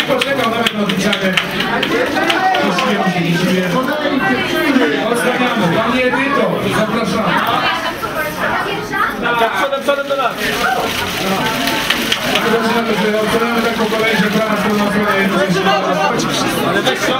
poczekał nawet na odliczanie. Nie. Panie Edyto, zapraszamy. Tak, przodem, przodem do nas. Zaczynamy, że tak prawa strona strona jest Ale weź się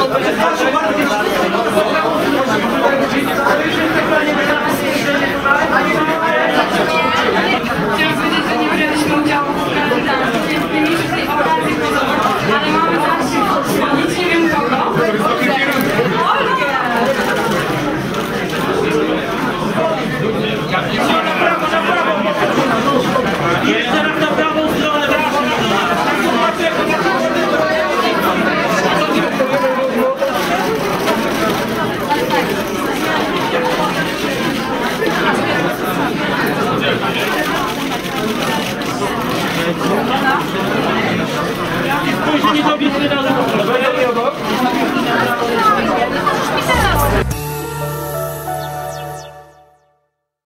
Na আপনি বলে দাও